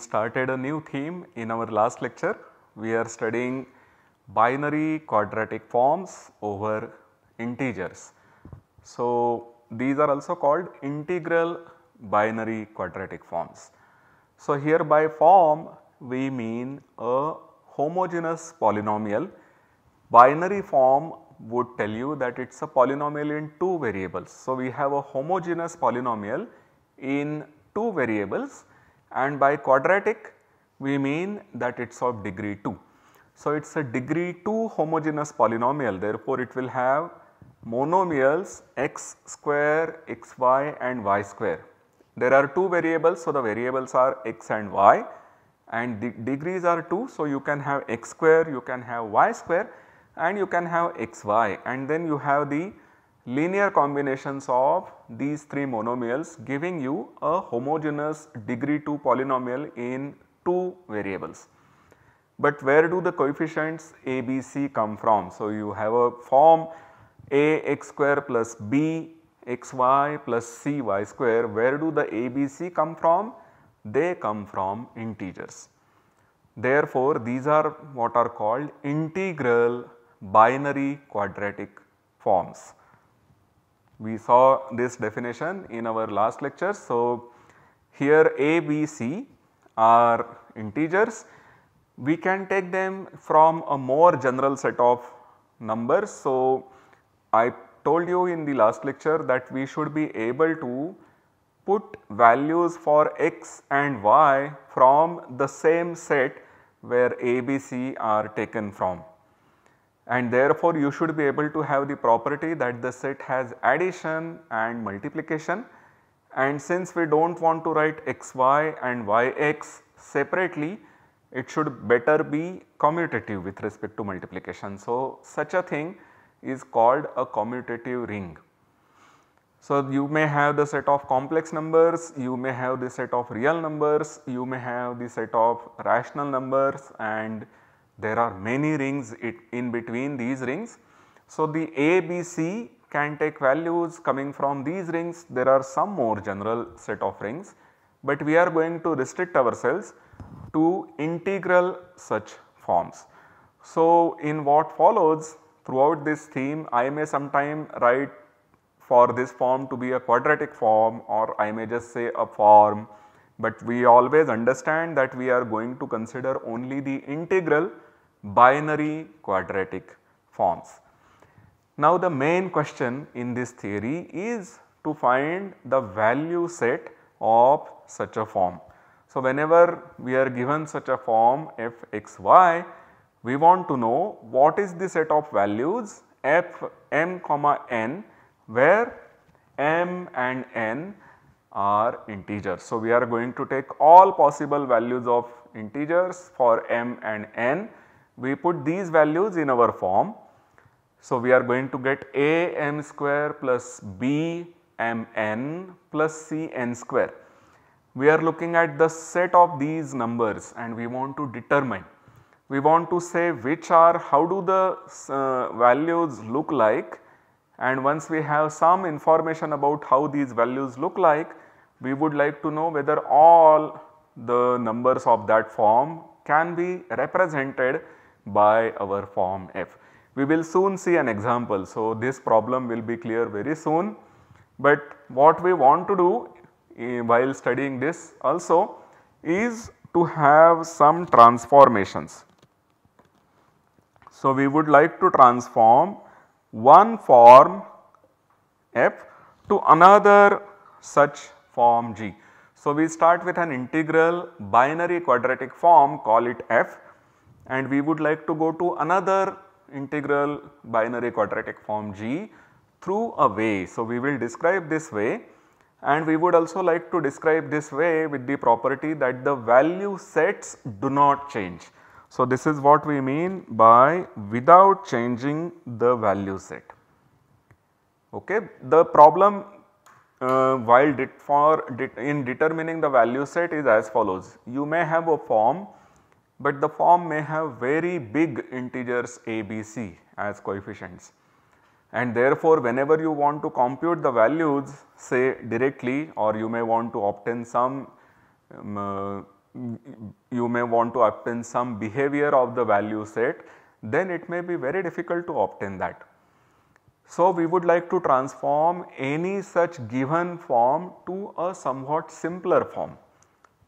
Started a new theme in our last lecture. We are studying binary quadratic forms over integers. So, these are also called integral binary quadratic forms. So, here by form we mean a homogeneous polynomial. Binary form would tell you that it is a polynomial in two variables. So, we have a homogeneous polynomial in two variables and by quadratic we mean that it is of degree 2. So, it is a degree 2 homogeneous polynomial therefore, it will have monomials x square, xy and y square. There are two variables so the variables are x and y and the degrees are 2. So, you can have x square, you can have y square and you can have xy and then you have the linear combinations of these three monomials giving you a homogeneous degree 2 polynomial in two variables. But where do the coefficients a, b, c come from? So, you have a form a x square plus b x y plus c y square where do the a, b, c come from? They come from integers. Therefore, these are what are called integral binary quadratic forms. We saw this definition in our last lecture. So, here a, b, c are integers. We can take them from a more general set of numbers. So, I told you in the last lecture that we should be able to put values for x and y from the same set where a, b, c are taken from and therefore you should be able to have the property that the set has addition and multiplication and since we do not want to write xy and yx separately it should better be commutative with respect to multiplication. So, such a thing is called a commutative ring. So, you may have the set of complex numbers, you may have the set of real numbers, you may have the set of rational numbers and there are many rings in between these rings. So, the A, B, C can take values coming from these rings. There are some more general set of rings, but we are going to restrict ourselves to integral such forms. So, in what follows throughout this theme I may sometime write for this form to be a quadratic form or I may just say a form, but we always understand that we are going to consider only the integral binary quadratic forms. Now the main question in this theory is to find the value set of such a form. So whenever we are given such a form f x y, we want to know what is the set of values f m comma n where m and n are integers. So we are going to take all possible values of integers for m and n we put these values in our form. So, we are going to get a m square plus b m n plus c n square. We are looking at the set of these numbers and we want to determine. We want to say which are how do the uh, values look like and once we have some information about how these values look like, we would like to know whether all the numbers of that form can be represented by our form f. We will soon see an example. So, this problem will be clear very soon, but what we want to do uh, while studying this also is to have some transformations. So, we would like to transform one form f to another such form g. So, we start with an integral binary quadratic form call it f and we would like to go to another integral binary quadratic form g through a way. So, we will describe this way and we would also like to describe this way with the property that the value sets do not change. So, this is what we mean by without changing the value set. Okay. The problem uh, while det for det in determining the value set is as follows. You may have a form, but the form may have very big integers a, b, c as coefficients and therefore whenever you want to compute the values say directly or you may want to obtain some um, uh, you may want to obtain some behavior of the value set then it may be very difficult to obtain that. So, we would like to transform any such given form to a somewhat simpler form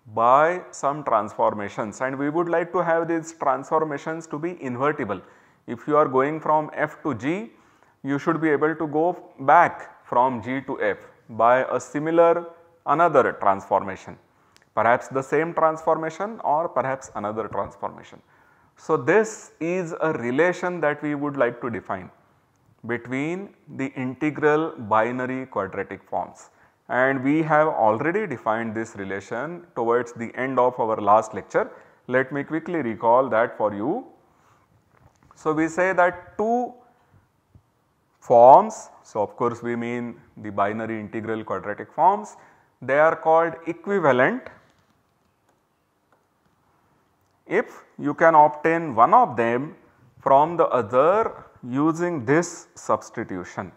by some transformations and we would like to have these transformations to be invertible. If you are going from f to g you should be able to go back from G to F by a similar another transformation perhaps the same transformation or perhaps another transformation. So, this is a relation that we would like to define between the integral binary quadratic forms and we have already defined this relation towards the end of our last lecture. Let me quickly recall that for you. So, we say that two forms. So, of course, we mean the binary integral quadratic forms. They are called equivalent if you can obtain one of them from the other using this substitution.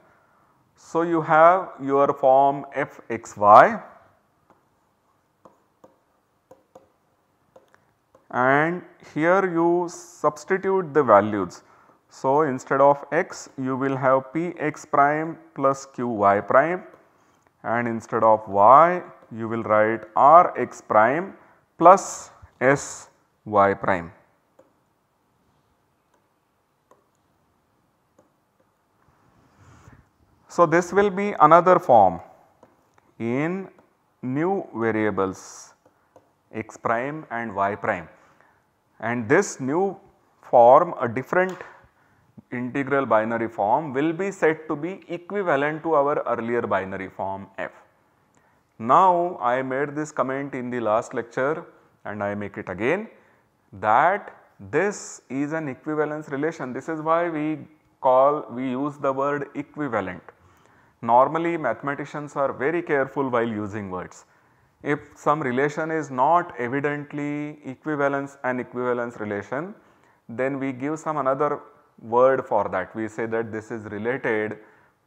So, you have your form fxy and here you substitute the values. So, instead of x you will have px prime plus qy prime and instead of y you will write rx prime plus sy prime. So, this will be another form in new variables x prime and y prime and this new form a different integral binary form will be said to be equivalent to our earlier binary form f. Now I made this comment in the last lecture and I make it again that this is an equivalence relation. This is why we call we use the word equivalent. Normally mathematicians are very careful while using words. If some relation is not evidently equivalence and equivalence relation then we give some another word for that. We say that this is related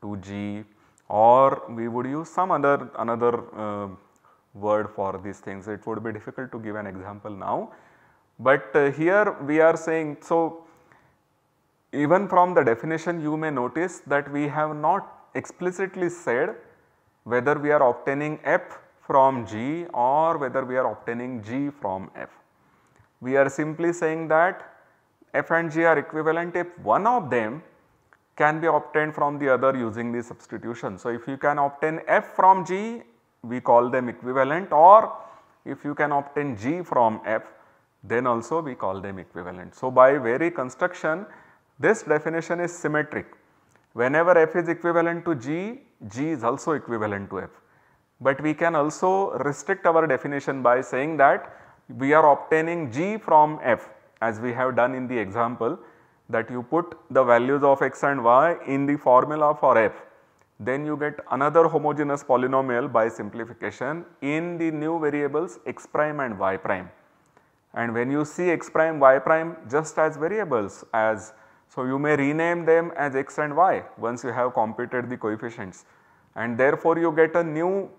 to G or we would use some other another uh, word for these things. It would be difficult to give an example now. But uh, here we are saying, so even from the definition you may notice that we have not explicitly said whether we are obtaining f from G or whether we are obtaining G from f. We are simply saying that f and g are equivalent if one of them can be obtained from the other using the substitution. So, if you can obtain f from g we call them equivalent or if you can obtain g from f then also we call them equivalent. So, by very construction this definition is symmetric whenever f is equivalent to g, g is also equivalent to f. But we can also restrict our definition by saying that we are obtaining g from f as we have done in the example that you put the values of x and y in the formula for f then you get another homogeneous polynomial by simplification in the new variables x prime and y prime. And when you see x prime y prime just as variables as so you may rename them as x and y once you have computed the coefficients and therefore you get a new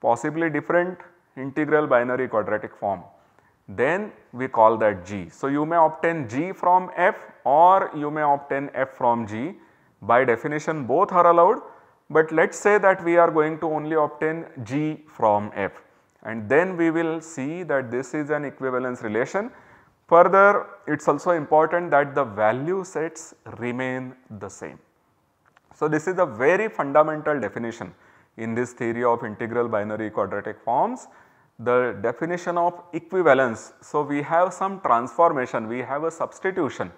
possibly different integral binary quadratic form then we call that G. So, you may obtain G from F or you may obtain F from G by definition both are allowed, but let us say that we are going to only obtain G from F and then we will see that this is an equivalence relation. Further it is also important that the value sets remain the same. So, this is a very fundamental definition in this theory of integral binary quadratic forms the definition of equivalence. So, we have some transformation, we have a substitution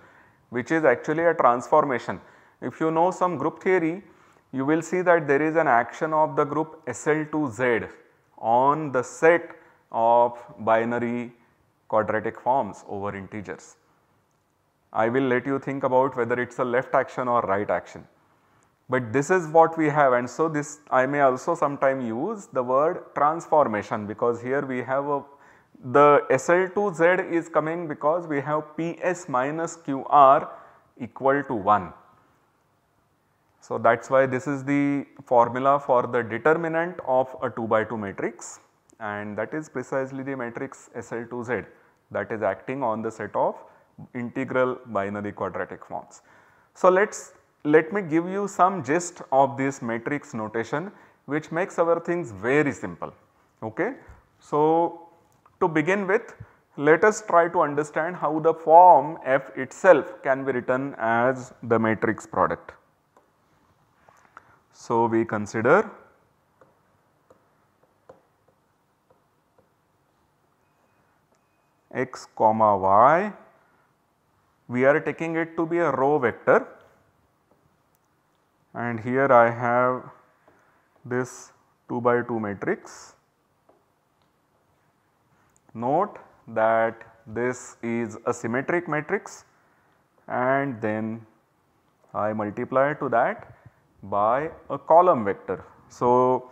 which is actually a transformation. If you know some group theory, you will see that there is an action of the group SL2Z on the set of binary quadratic forms over integers. I will let you think about whether it is a left action or right action. But this is what we have and so this I may also sometime use the word transformation because here we have a the SL2Z is coming because we have PS minus QR equal to 1. So, that is why this is the formula for the determinant of a 2 by 2 matrix and that is precisely the matrix SL2Z that is acting on the set of integral binary quadratic forms. So, let us let me give you some gist of this matrix notation which makes our things very simple. Okay. So, to begin with let us try to understand how the form f itself can be written as the matrix product. So, we consider x comma y, we are taking it to be a row vector and here I have this 2 by 2 matrix Note that this is a symmetric matrix and then I multiply to that by a column vector. So,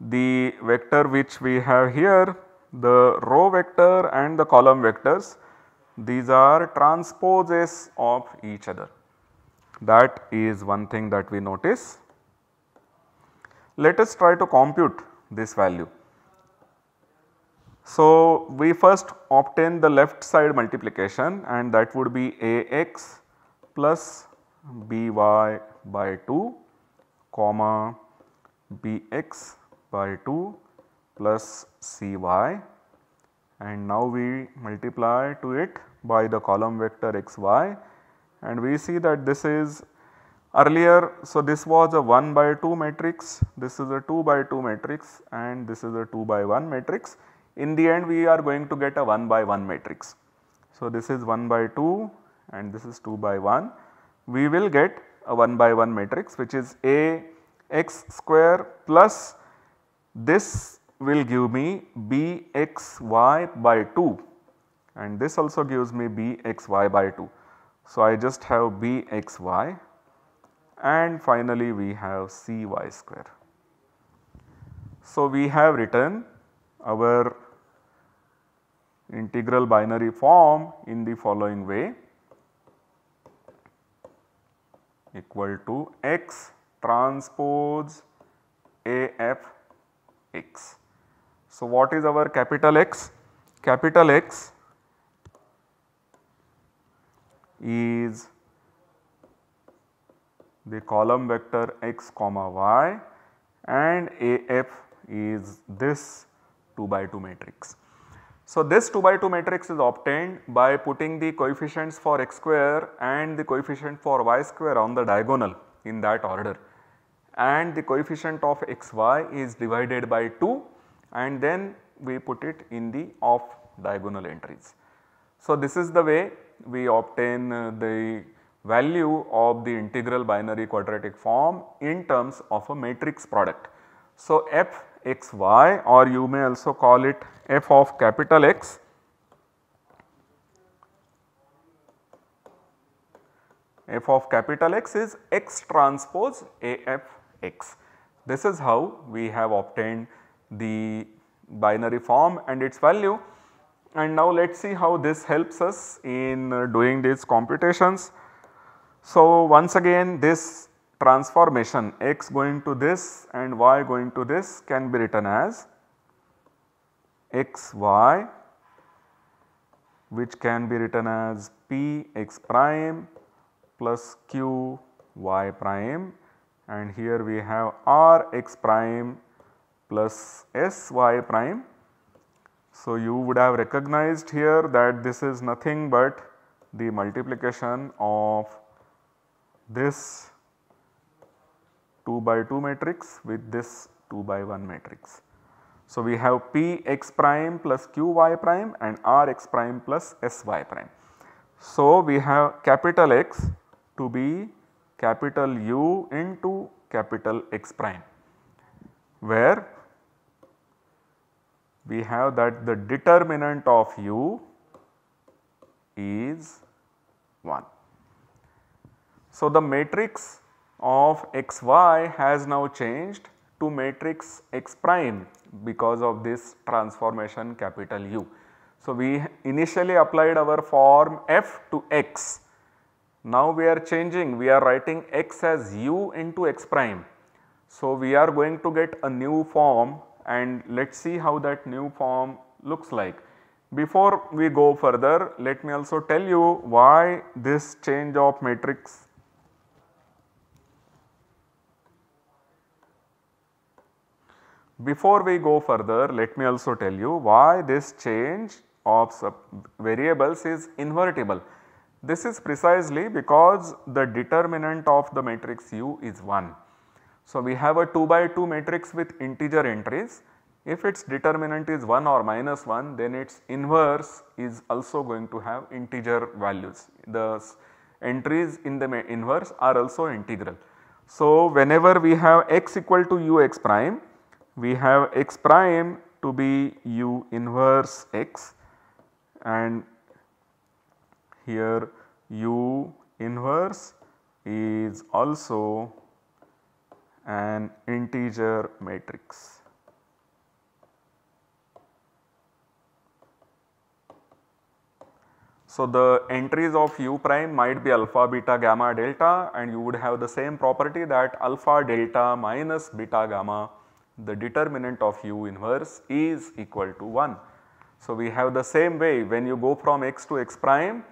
the vector which we have here the row vector and the column vectors these are transposes of each other that is one thing that we notice. Let us try to compute this value. So, we first obtain the left side multiplication and that would be Ax plus By by 2 comma Bx by 2 plus Cy and now we multiply to it by the column vector xy and we see that this is earlier. So, this was a 1 by 2 matrix, this is a 2 by 2 matrix and this is a 2 by 1 matrix in the end we are going to get a 1 by 1 matrix. So, this is 1 by 2 and this is 2 by 1. We will get a 1 by 1 matrix which is A x square plus this will give me B x y by 2 and this also gives me B x y by 2. So, I just have B x y and finally we have C y square. So, we have written our integral binary form in the following way equal to x transpose A f x. So, what is our capital X? Capital X is the column vector x comma y and AF is this 2 by 2 matrix. So, this 2 by 2 matrix is obtained by putting the coefficients for x square and the coefficient for y square on the diagonal in that order and the coefficient of xy is divided by 2 and then we put it in the off diagonal entries. So, this is the way we obtain uh, the value of the integral binary quadratic form in terms of a matrix product. So, f x y or you may also call it f of capital X f of capital X is x transpose A f x. This is how we have obtained the binary form and its value and now let us see how this helps us in uh, doing these computations. So, once again this transformation x going to this and y going to this can be written as x y which can be written as p x prime plus q y prime and here we have r x prime plus s y prime. So, you would have recognized here that this is nothing but the multiplication of this 2 by 2 matrix with this 2 by 1 matrix. So, we have p x prime plus q y prime and r x prime plus s y prime. So, we have capital X to be capital U into capital X prime where we have that the determinant of u is 1. So, the matrix of xy has now changed to matrix x prime because of this transformation capital U. So, we initially applied our form f to x. Now, we are changing we are writing x as u into x prime. So, we are going to get a new form and let us see how that new form looks like. Before we go further let me also tell you why this change of matrix Before we go further let me also tell you why this change of variables is invertible. This is precisely because the determinant of the matrix U is 1. So, we have a 2 by 2 matrix with integer entries. If its determinant is 1 or minus 1 then its inverse is also going to have integer values. The entries in the inverse are also integral. So, whenever we have x equal to u x prime we have x prime to be u inverse x and here u inverse is also an integer matrix. So, the entries of u prime might be alpha, beta, gamma, delta and you would have the same property that alpha, delta minus beta, gamma the determinant of u inverse is equal to 1. So, we have the same way when you go from x to x prime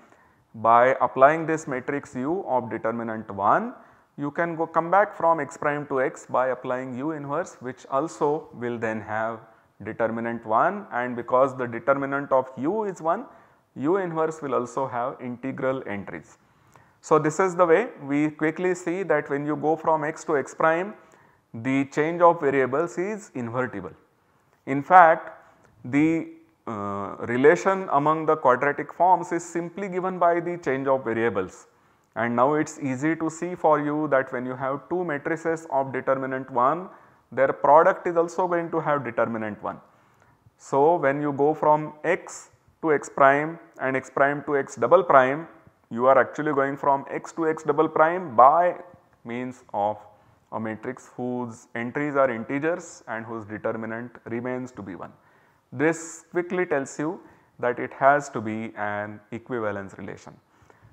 by applying this matrix u of determinant 1 you can go come back from x prime to x by applying u inverse which also will then have determinant 1 and because the determinant of u is 1 u inverse will also have integral entries. So, this is the way we quickly see that when you go from x to x prime the change of variables is invertible. In fact, the uh, relation among the quadratic forms is simply given by the change of variables and now it is easy to see for you that when you have two matrices of determinant 1 their product is also going to have determinant 1. So, when you go from x to x prime and x prime to x double prime you are actually going from x to x double prime by means of a matrix whose entries are integers and whose determinant remains to be 1. This quickly tells you that it has to be an equivalence relation.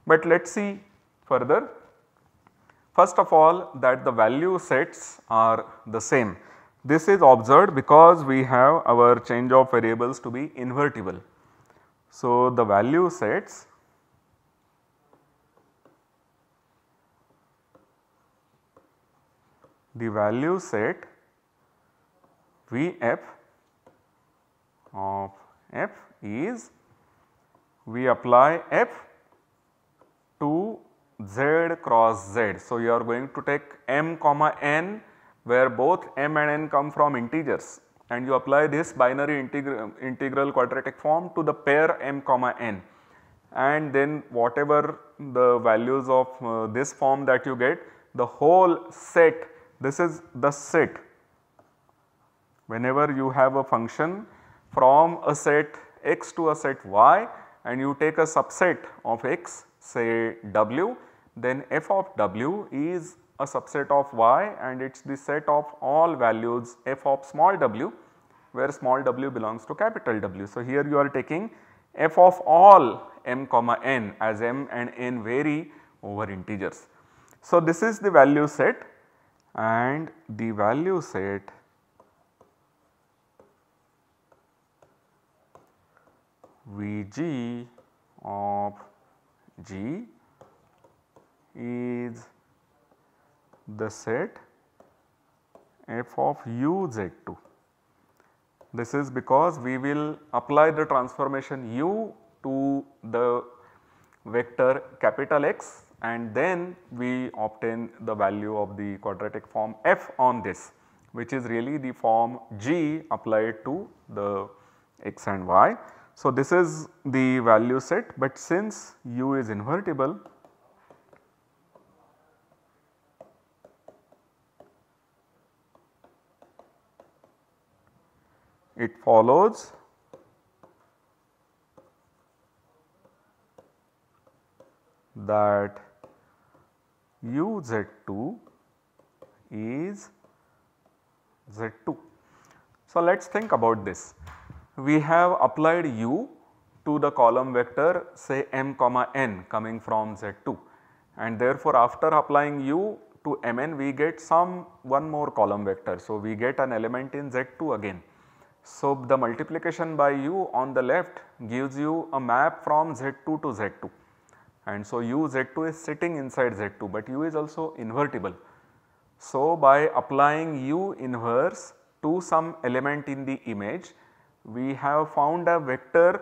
But let us see further. First of all that the value sets are the same. This is observed because we have our change of variables to be invertible. So, the value sets the value set Vf of f is we apply f to z cross z. So, you are going to take m comma n where both m and n come from integers and you apply this binary integral, integral quadratic form to the pair m comma n and then whatever the values of uh, this form that you get the whole set this is the set. Whenever you have a function from a set x to a set y and you take a subset of x say w then f of w is a subset of y and it is the set of all values f of small w where small w belongs to capital W. So, here you are taking f of all m comma n as m and n vary over integers. So, this is the value set and the value set Vg of G is the set f of u z2. This is because we will apply the transformation u to the vector capital X and then we obtain the value of the quadratic form f on this which is really the form g applied to the x and y. So, this is the value set but since u is invertible it follows that uz2 is z2. So, let us think about this. We have applied u to the column vector say m comma n coming from z2 and therefore after applying u to mn we get some one more column vector. So, we get an element in z2 again. So, the multiplication by u on the left gives you a map from z2 to z2 and so u z2 is sitting inside z2 but u is also invertible. So, by applying u inverse to some element in the image we have found a vector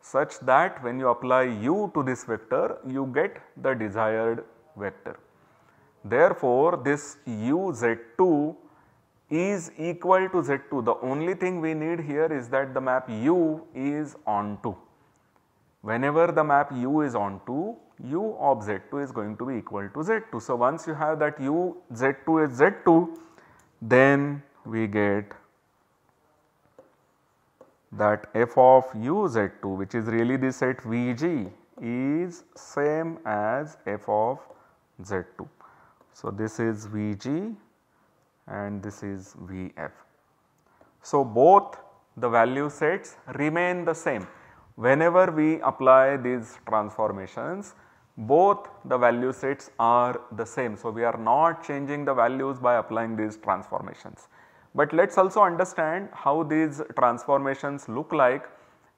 such that when you apply u to this vector you get the desired vector. Therefore, this u z2 is equal to z2 the only thing we need here is that the map u is onto whenever the map u is onto u of z2 is going to be equal to z2. So, once you have that u z2 is z2 then we get that f of u z2 which is really the set Vg is same as f of z2. So, this is Vg and this is Vf. So, both the value sets remain the same whenever we apply these transformations both the value sets are the same. So, we are not changing the values by applying these transformations. But let us also understand how these transformations look like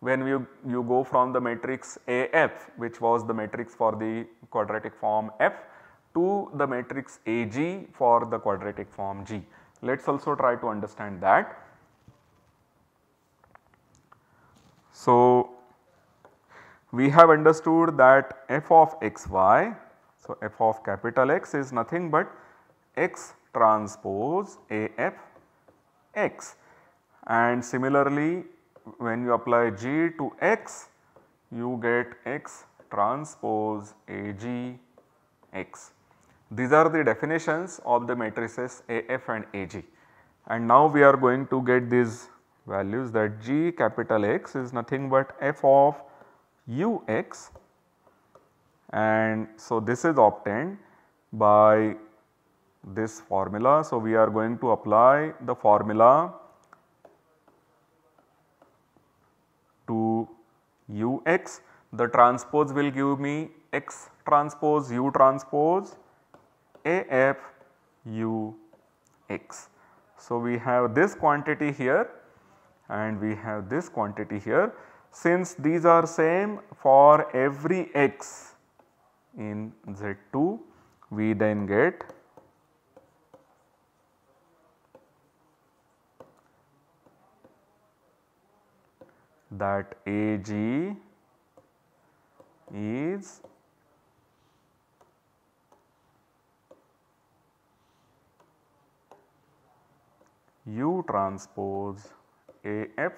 when you, you go from the matrix AF which was the matrix for the quadratic form F to the matrix AG for the quadratic form G. Let us also try to understand that. So, we have understood that f of x y, so f of capital X is nothing but x transpose A f x and similarly when you apply g to x you get x transpose A g x. These are the definitions of the matrices A f and A g. And now we are going to get these values that g capital X is nothing but f of u x. And so this is obtained by this formula. So, we are going to apply the formula to u x. The transpose will give me x transpose u transpose a f u x. So, we have this quantity here and we have this quantity here since these are same for every x in Z2 we then get that AG is U transpose AF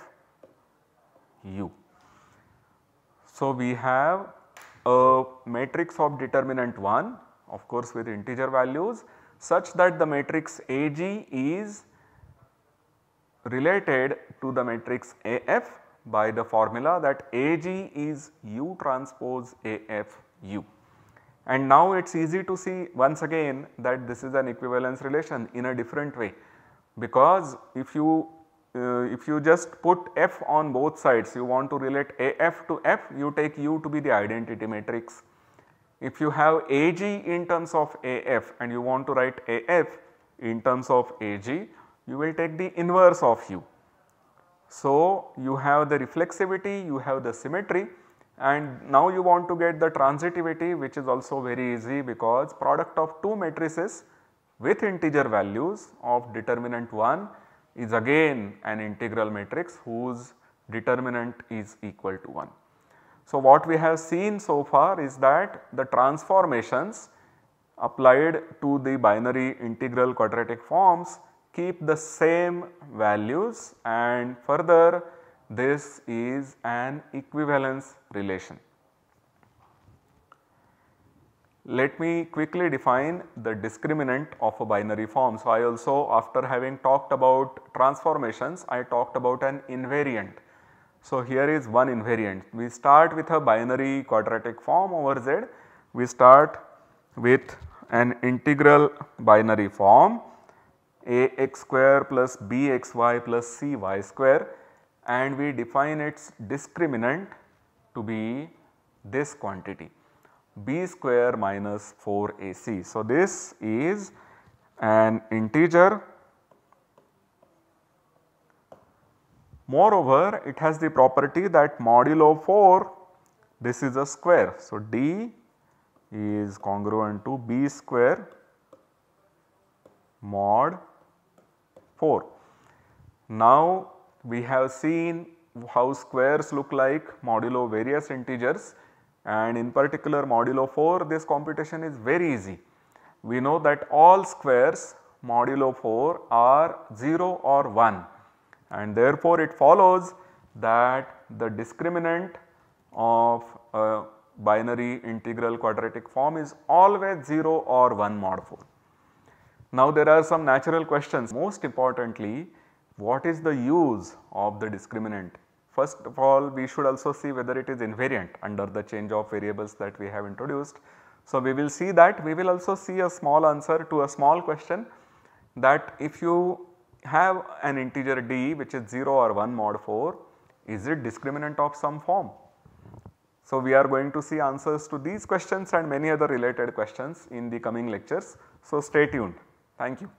U. So, we have a matrix of determinant 1 of course with integer values such that the matrix AG is related to the matrix AF by the formula that AG is U transpose AF U. And now it is easy to see once again that this is an equivalence relation in a different way because if you uh, if you just put f on both sides you want to relate af to f you take u to be the identity matrix. If you have ag in terms of af and you want to write af in terms of ag you will take the inverse of u. So, you have the reflexivity, you have the symmetry and now you want to get the transitivity which is also very easy because product of two matrices with integer values of determinant 1 is again an integral matrix whose determinant is equal to 1. So, what we have seen so far is that the transformations applied to the binary integral quadratic forms keep the same values and further this is an equivalence relation. Let me quickly define the discriminant of a binary form. So, I also after having talked about transformations, I talked about an invariant. So, here is one invariant. We start with a binary quadratic form over Z. We start with an integral binary form ax square plus bxy plus cy square and we define its discriminant to be this quantity b square minus 4ac. So, this is an integer moreover it has the property that modulo 4 this is a square. So, d is congruent to b square mod 4. Now, we have seen how squares look like modulo various integers and in particular modulo 4 this computation is very easy. We know that all squares modulo 4 are 0 or 1 and therefore it follows that the discriminant of a binary integral quadratic form is always 0 or 1 mod 4. Now there are some natural questions most importantly what is the use of the discriminant First of all we should also see whether it is invariant under the change of variables that we have introduced. So, we will see that we will also see a small answer to a small question that if you have an integer d which is 0 or 1 mod 4 is it discriminant of some form. So, we are going to see answers to these questions and many other related questions in the coming lectures. So, stay tuned. Thank you.